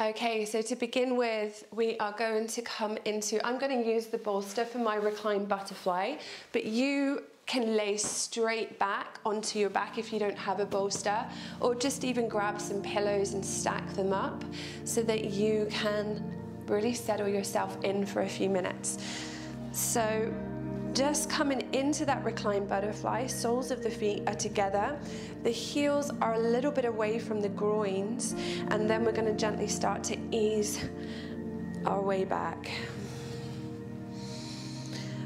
Okay, so to begin with, we are going to come into, I'm going to use the bolster for my recline butterfly, but you can lay straight back onto your back if you don't have a bolster, or just even grab some pillows and stack them up so that you can really settle yourself in for a few minutes. So just coming into that reclined butterfly, soles of the feet are together. The heels are a little bit away from the groins, and then we're gonna gently start to ease our way back.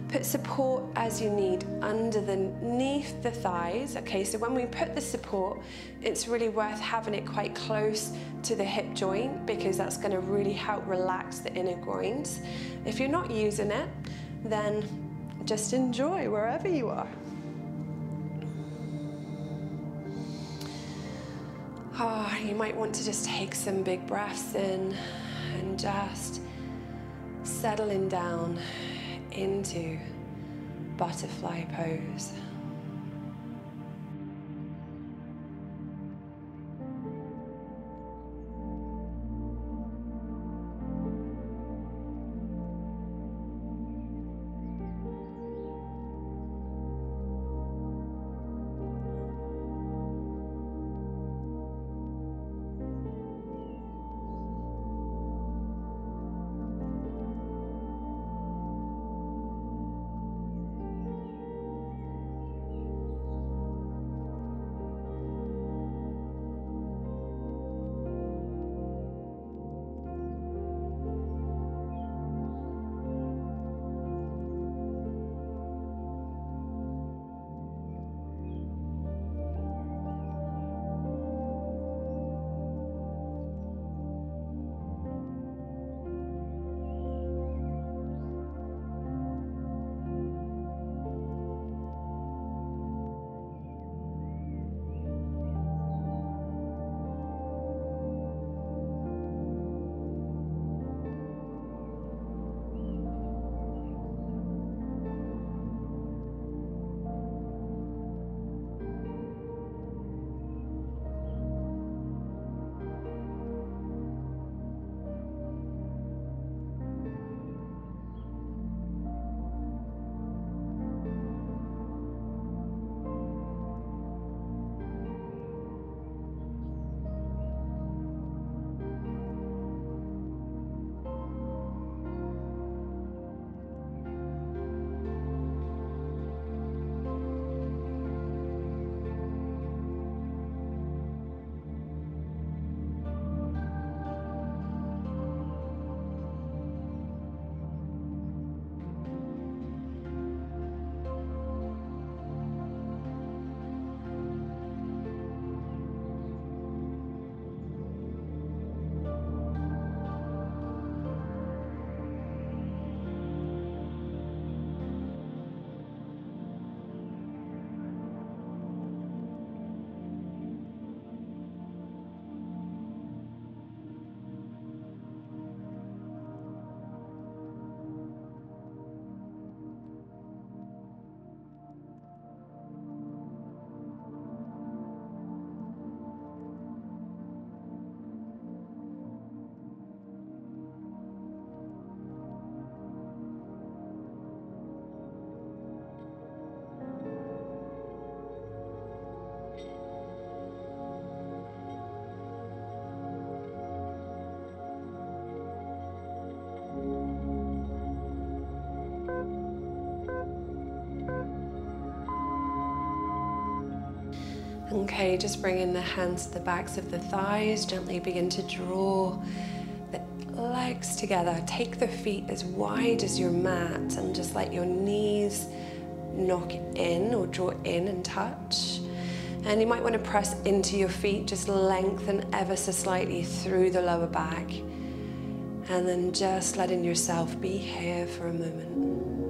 Put support as you need underneath the thighs. Okay, so when we put the support, it's really worth having it quite close to the hip joint because that's gonna really help relax the inner groins. If you're not using it, then just enjoy wherever you are. Oh, you might want to just take some big breaths in and just settling down into butterfly pose. Okay, just bringing the hands to the backs of the thighs, gently begin to draw the legs together. Take the feet as wide as your mat and just let your knees knock in or draw in and touch. And you might want to press into your feet, just lengthen ever so slightly through the lower back. And then just letting yourself be here for a moment.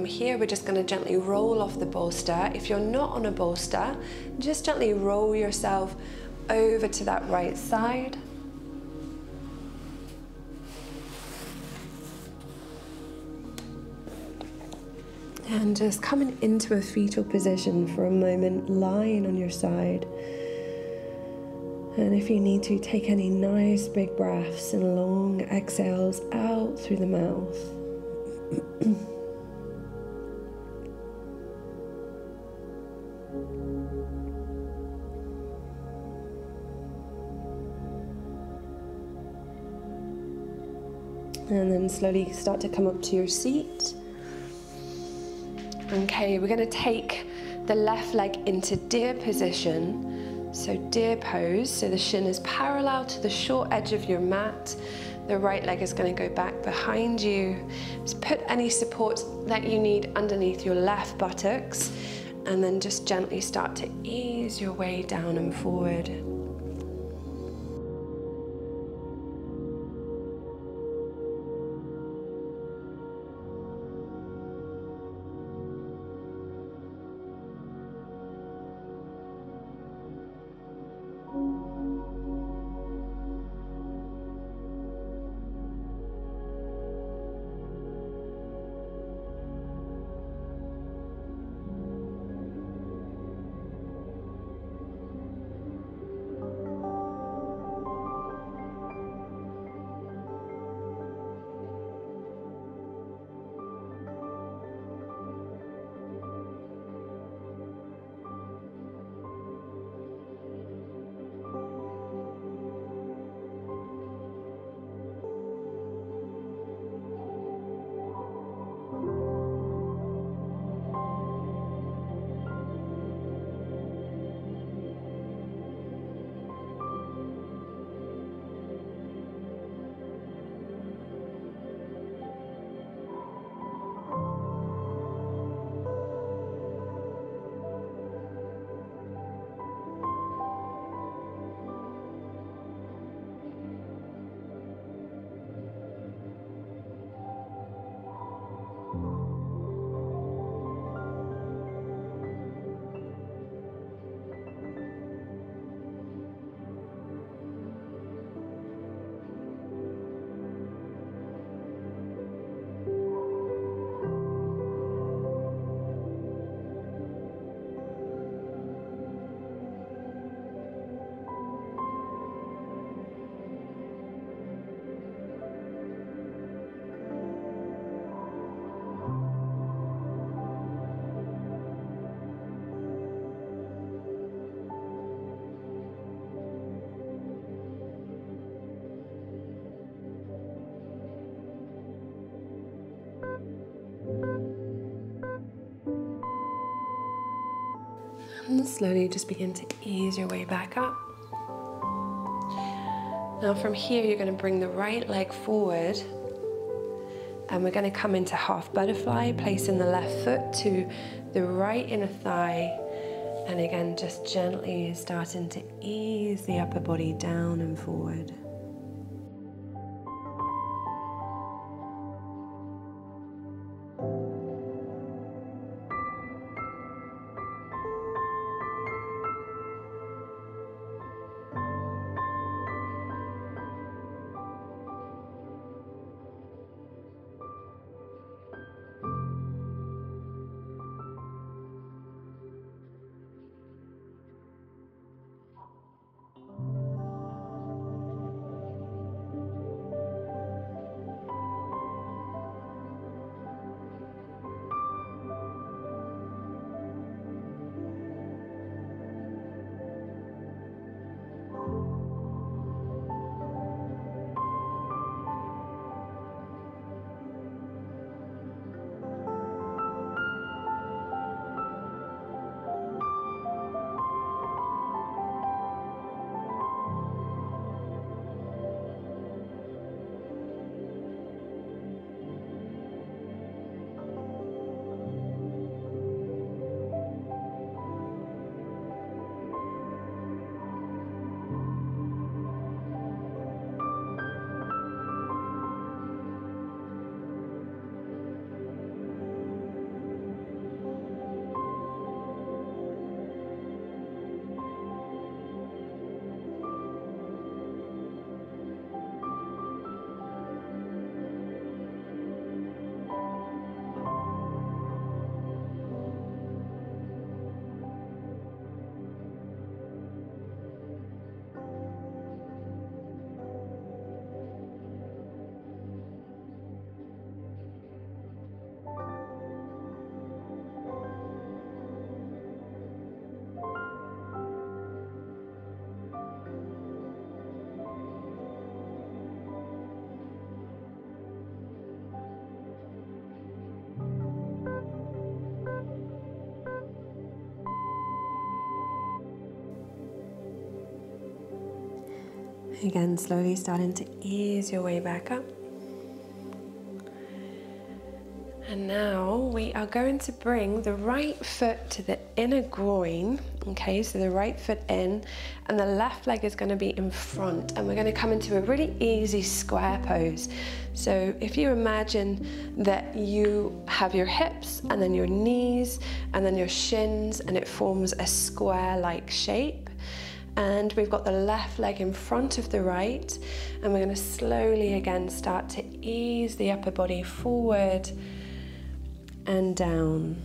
From here we're just going to gently roll off the bolster. If you're not on a bolster, just gently roll yourself over to that right side. And just coming into a fetal position for a moment, lying on your side. And if you need to, take any nice big breaths and long exhales out through the mouth. slowly start to come up to your seat. Okay, we're going to take the left leg into deer position. So deer pose, so the shin is parallel to the short edge of your mat. The right leg is going to go back behind you. Just put any support that you need underneath your left buttocks and then just gently start to ease your way down and forward. And slowly just begin to ease your way back up. Now from here, you're gonna bring the right leg forward and we're gonna come into half butterfly, placing the left foot to the right inner thigh. And again, just gently starting to ease the upper body down and forward. Again, slowly starting to ease your way back up. And now we are going to bring the right foot to the inner groin. Okay, so the right foot in, and the left leg is going to be in front. And we're going to come into a really easy square pose. So if you imagine that you have your hips, and then your knees, and then your shins, and it forms a square like shape and we've got the left leg in front of the right and we're going to slowly again start to ease the upper body forward and down.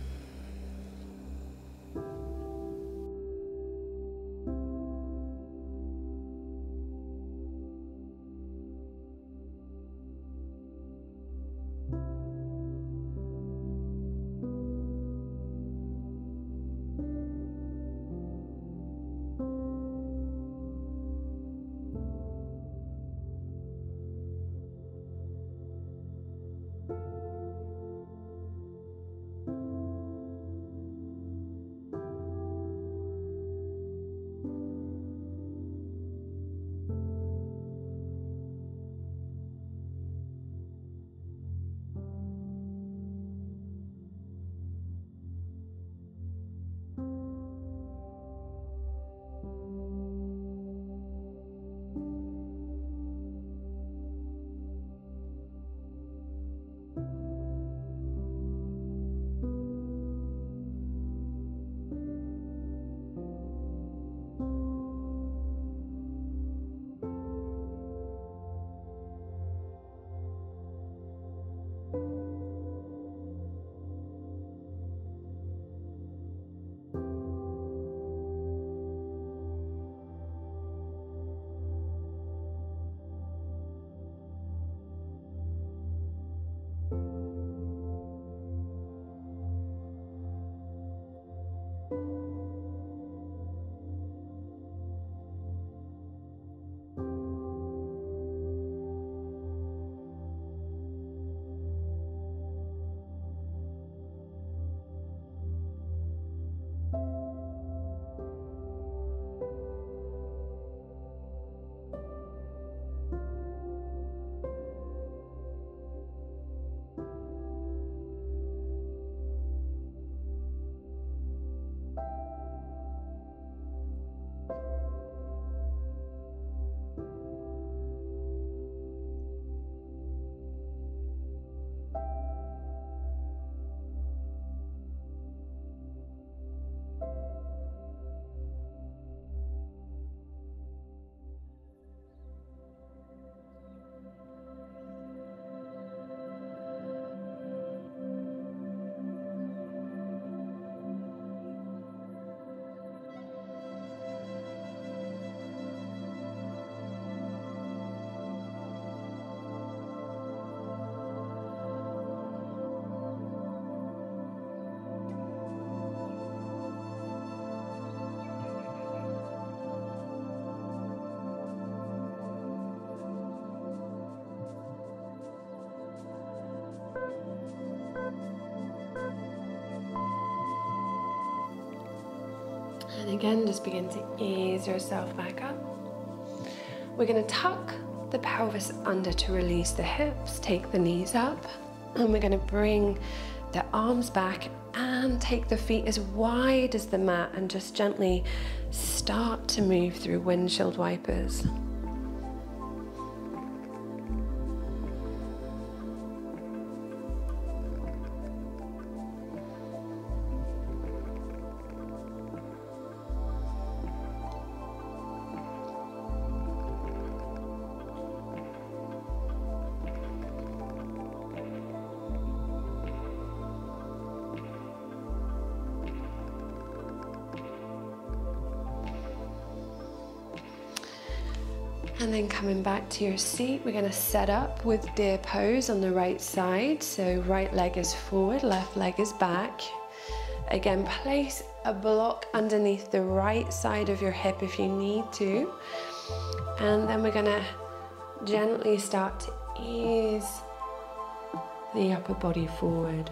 And again, just begin to ease yourself back up. We're going to tuck the pelvis under to release the hips, take the knees up, and we're going to bring the arms back and take the feet as wide as the mat and just gently start to move through windshield wipers. Coming back to your seat, we're gonna set up with deer pose on the right side. So right leg is forward, left leg is back. Again, place a block underneath the right side of your hip if you need to. And then we're gonna gently start to ease the upper body forward.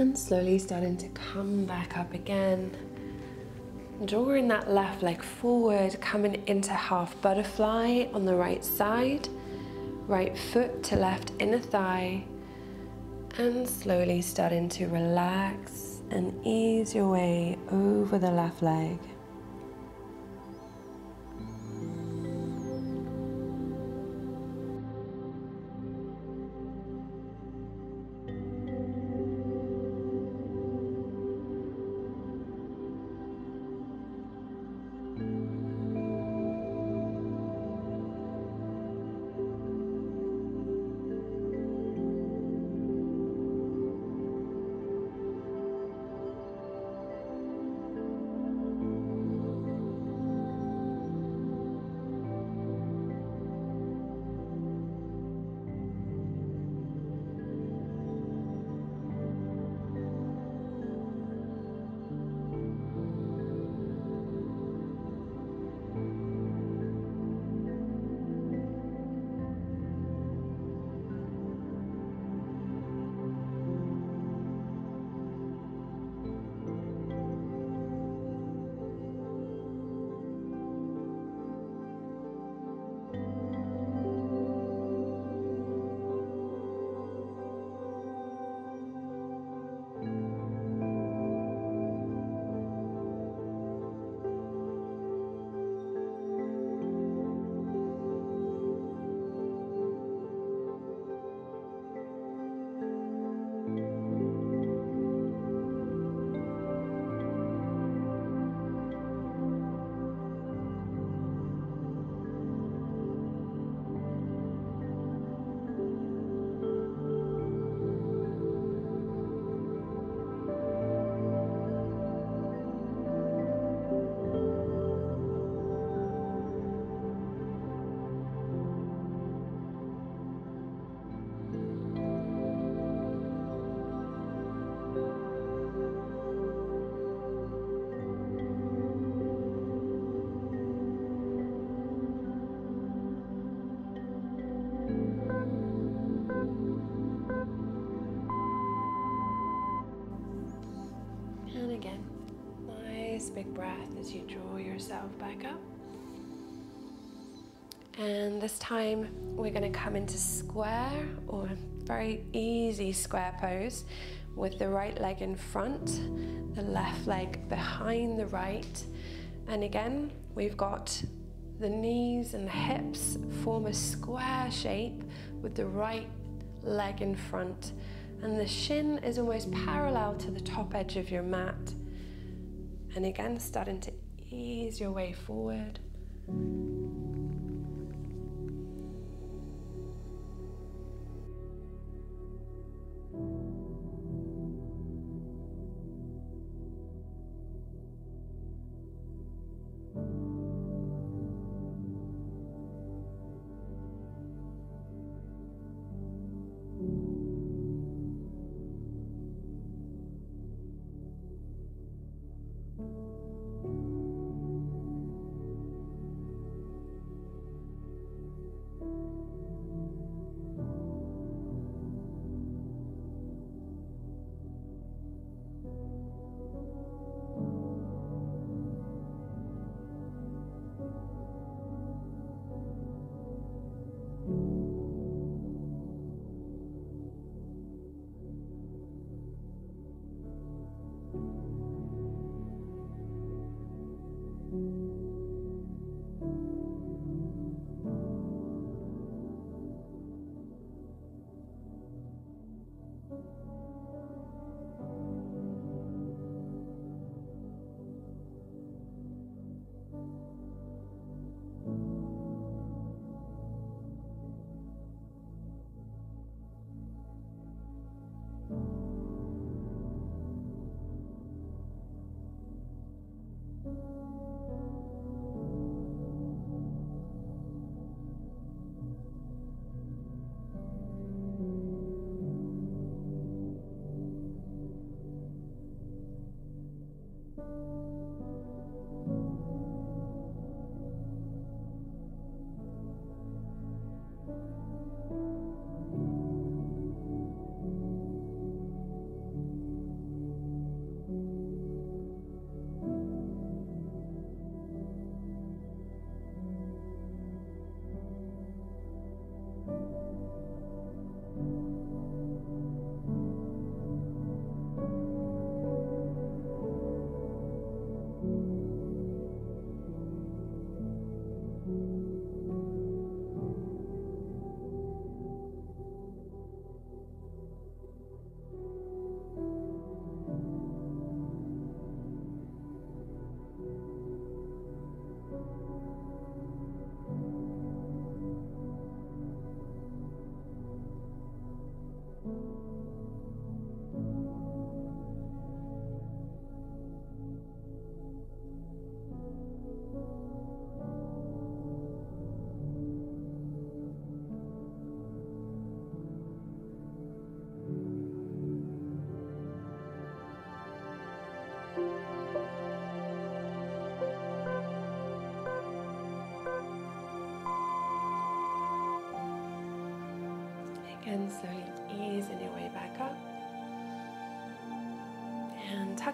And slowly starting to come back up again. Drawing that left leg forward, coming into half butterfly on the right side. Right foot to left inner thigh. And slowly starting to relax and ease your way over the left leg. Breath as you draw yourself back up. And this time we're going to come into square or very easy square pose with the right leg in front, the left leg behind the right. And again, we've got the knees and the hips form a square shape with the right leg in front. And the shin is almost parallel to the top edge of your mat. And again, starting to ease your way forward.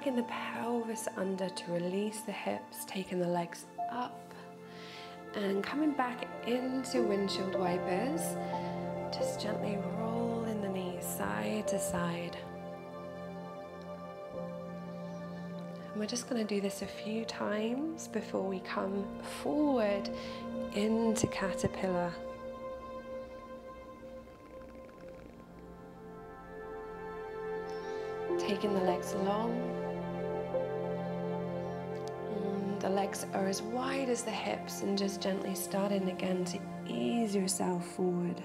And tucking the pelvis under to release the hips, taking the legs up. And coming back into windshield wipers, just gently rolling the knees side to side. And we're just going to do this a few times before we come forward into caterpillar. Taking the legs long. Legs are as wide as the hips and just gently starting again to ease yourself forward.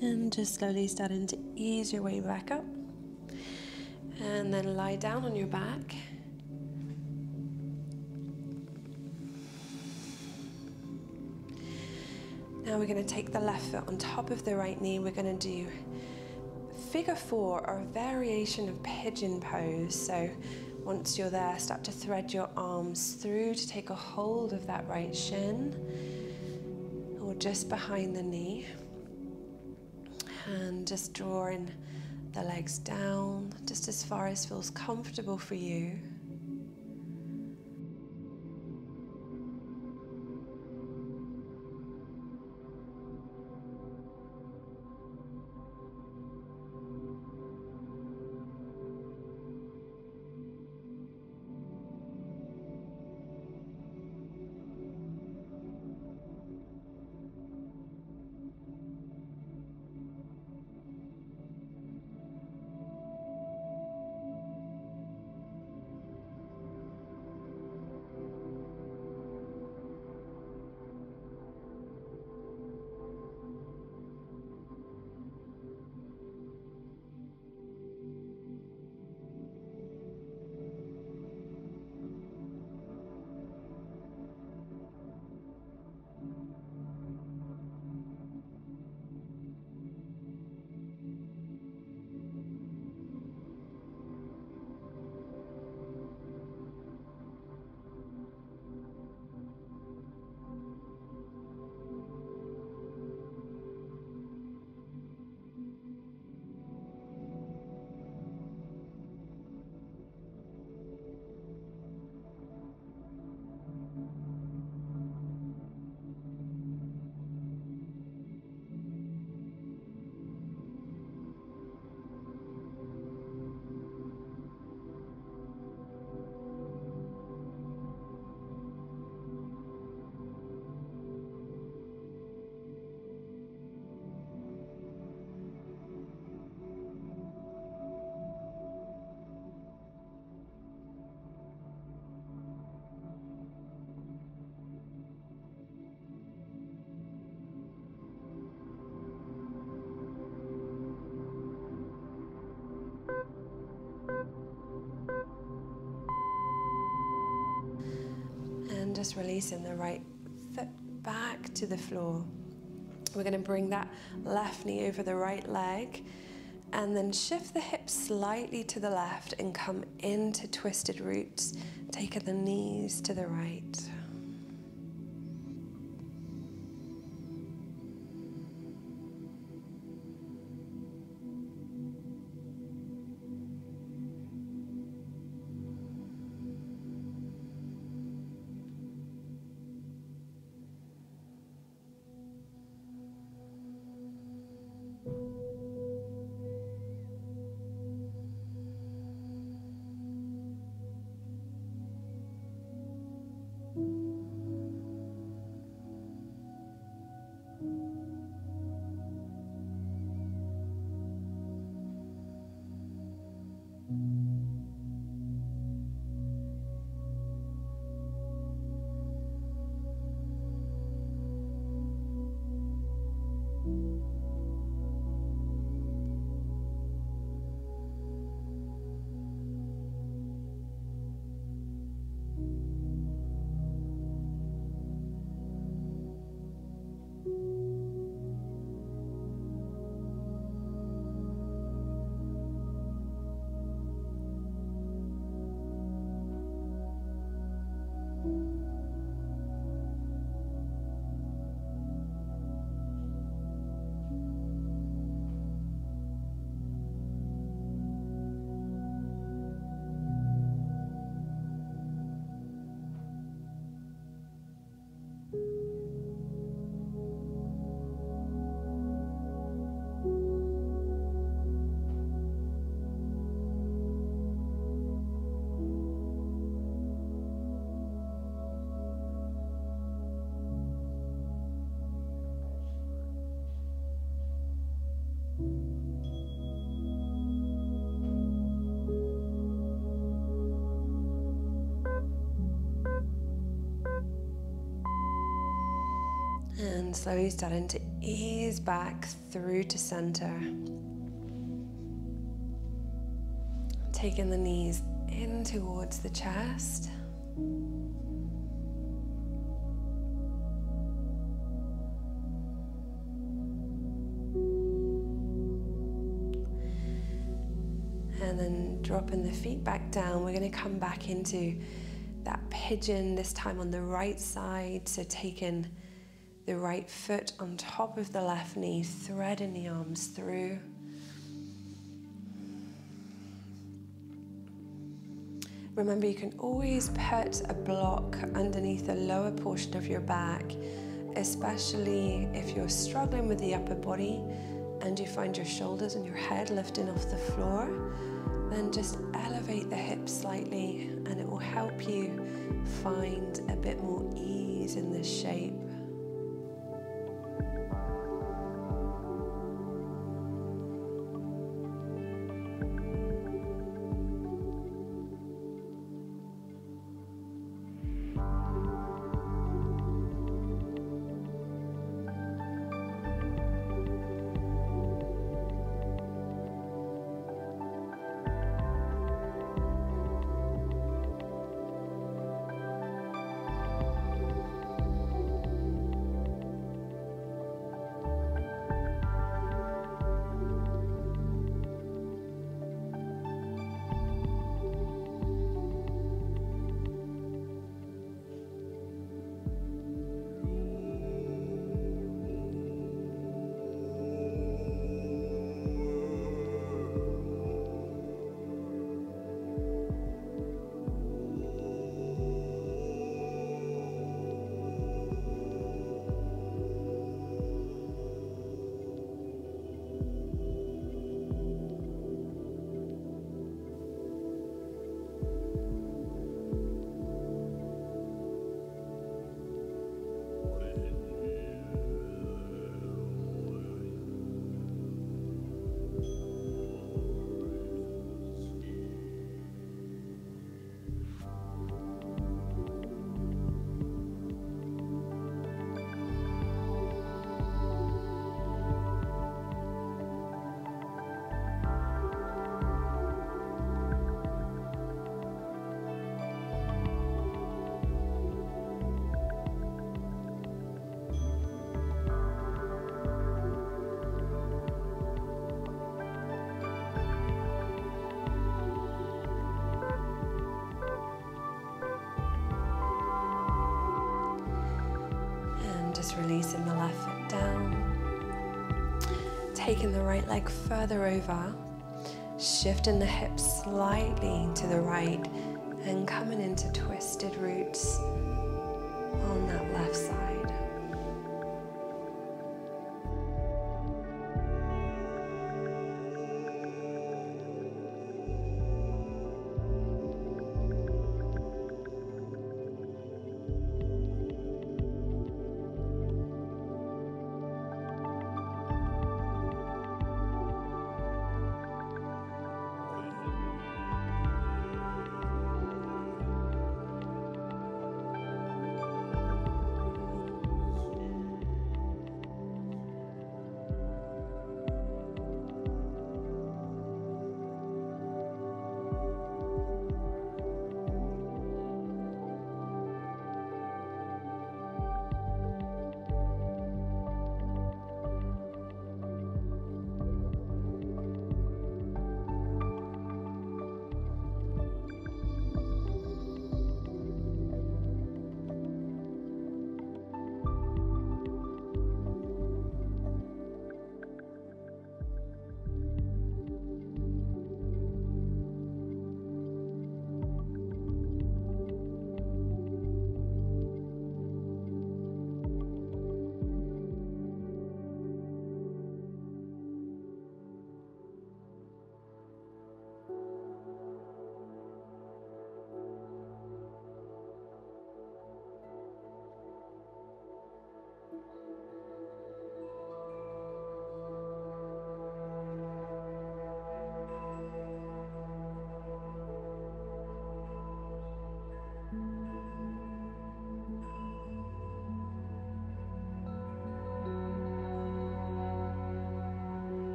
And just slowly starting to ease your way back up. And then lie down on your back. Now we're going to take the left foot on top of the right knee. We're going to do figure four or a variation of pigeon pose. So once you're there, start to thread your arms through to take a hold of that right shin or just behind the knee just drawing the legs down just as far as feels comfortable for you. Just releasing the right foot back to the floor. We're going to bring that left knee over the right leg and then shift the hips slightly to the left and come into twisted roots, taking the knees to the right. And slowly starting to ease back through to center. Taking the knees in towards the chest. And then dropping the feet back down, we're going to come back into that pigeon, this time on the right side. So taking the right foot on top of the left knee, threading the arms through. Remember, you can always put a block underneath the lower portion of your back, especially if you're struggling with the upper body and you find your shoulders and your head lifting off the floor. Then just elevate the hips slightly and it will help you find a bit more ease in this shape. Releasing the left foot down. Taking the right leg further over, shifting the hips slightly to the right, and coming into twisted roots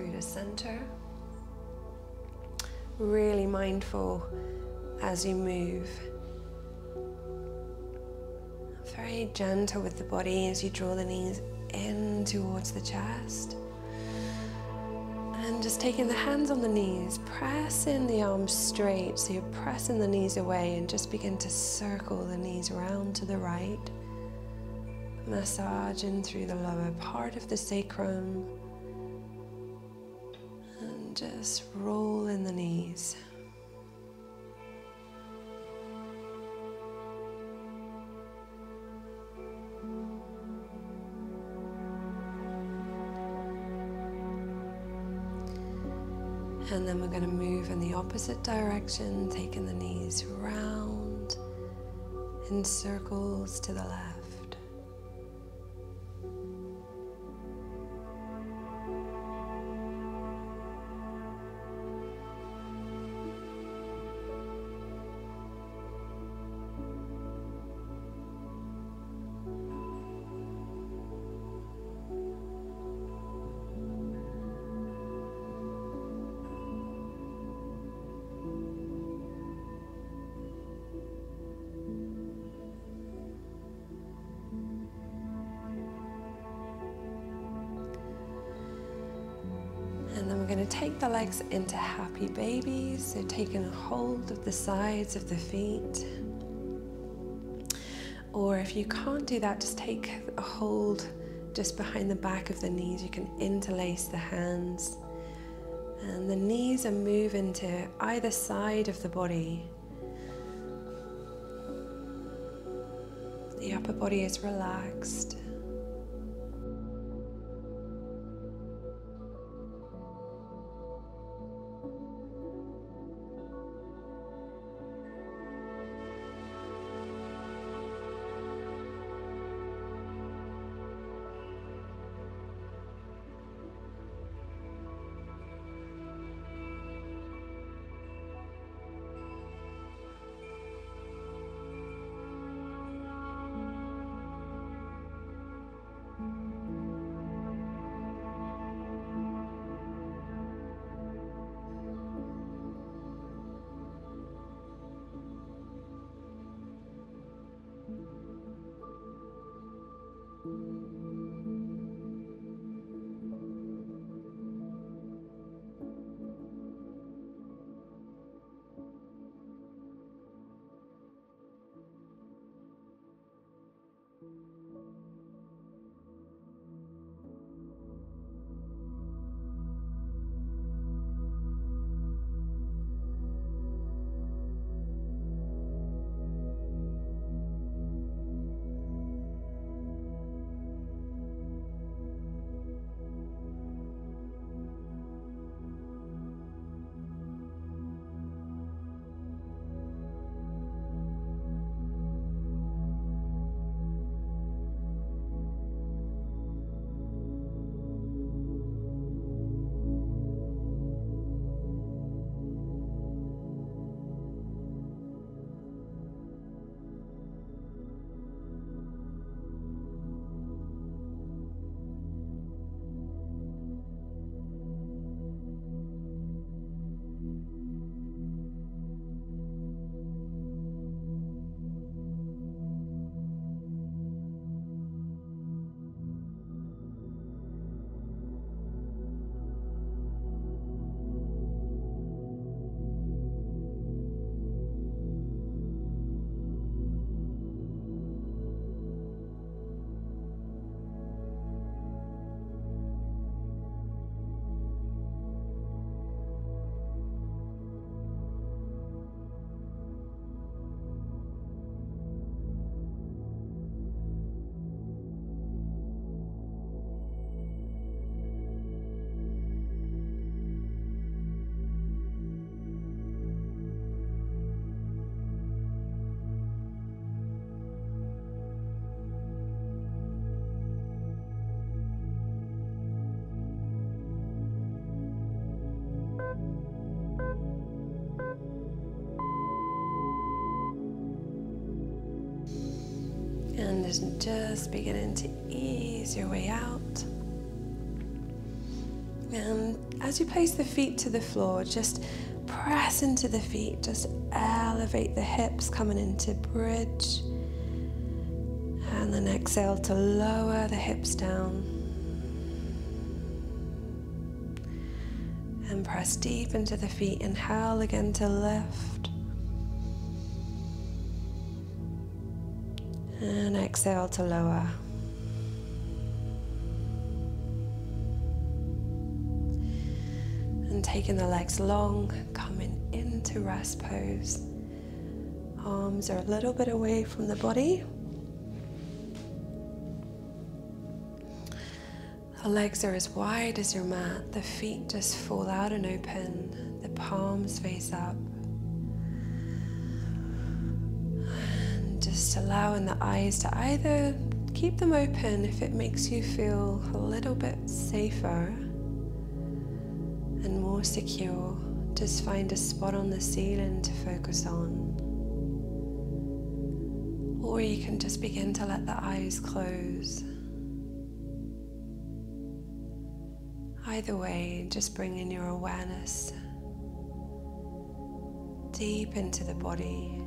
through the center. Really mindful as you move. Very gentle with the body as you draw the knees in towards the chest. And just taking the hands on the knees, pressing the arms straight. So you're pressing the knees away and just begin to circle the knees around to the right. Massaging through the lower part of the sacrum just roll in the knees. And then we're going to move in the opposite direction, taking the knees round in circles to the left. Going to take the legs into happy babies. So taking a hold of the sides of the feet. Or if you can't do that, just take a hold just behind the back of the knees. You can interlace the hands. And the knees are moving to either side of the body. The upper body is relaxed. And just beginning to ease your way out. And as you place the feet to the floor, just press into the feet, just elevate the hips, coming into bridge. And then exhale to lower the hips down. And press deep into the feet. Inhale again to lift. And exhale to lower. And taking the legs long, coming into rest pose. Arms are a little bit away from the body. The legs are as wide as your mat. The feet just fall out and open. The palms face up. Just allowing the eyes to either keep them open if it makes you feel a little bit safer and more secure. Just find a spot on the ceiling to focus on. Or you can just begin to let the eyes close. Either way, just bring in your awareness deep into the body.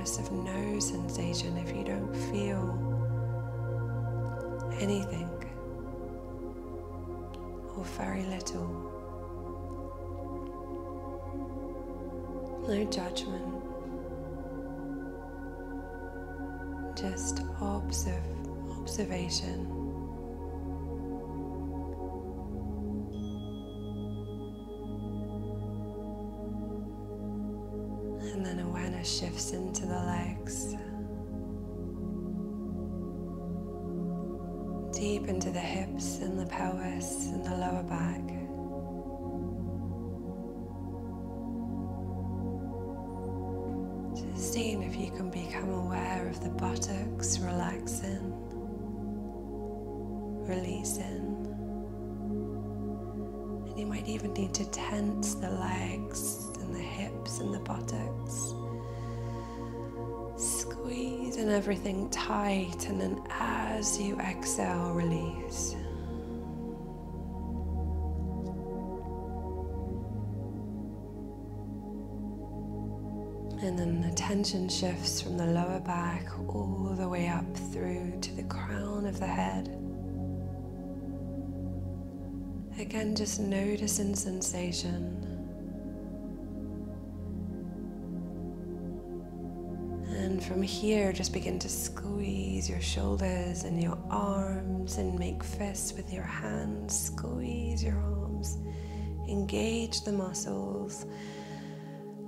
Awareness of no sensation if you don't feel anything or very little. No judgment. Just observe, observation. And then awareness shifts into the legs. Deep into the hips and the pelvis and the lower back. Just seeing if you can become aware of the buttocks relaxing, releasing. Might even need to tense the legs and the hips and the buttocks. Squeezing everything tight, and then as you exhale, release. And then the tension shifts from the lower back all the way up through to the crown of the head. Again, just noticing sensation. And from here, just begin to squeeze your shoulders and your arms and make fists with your hands. Squeeze your arms, engage the muscles,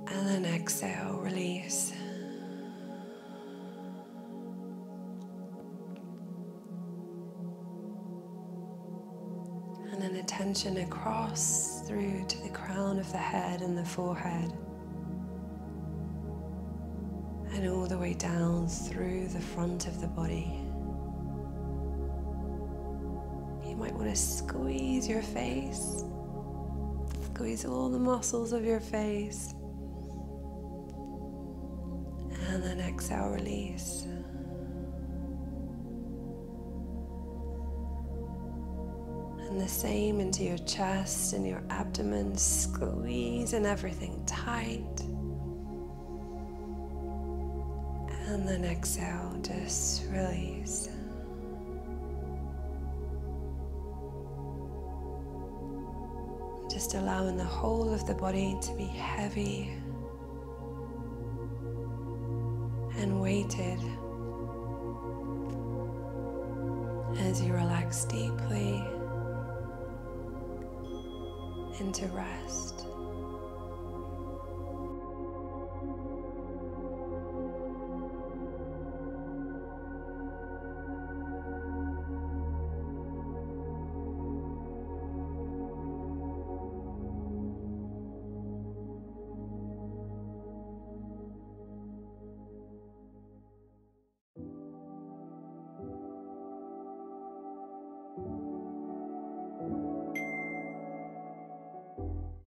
and then exhale, release. Attention across through to the crown of the head and the forehead and all the way down through the front of the body. You might want to squeeze your face, squeeze all the muscles of your face, and then exhale, release. And the same into your chest and your abdomen, squeezing everything tight. And then exhale, just release. Just allowing the whole of the body to be heavy and weighted as you relax deeply into rest.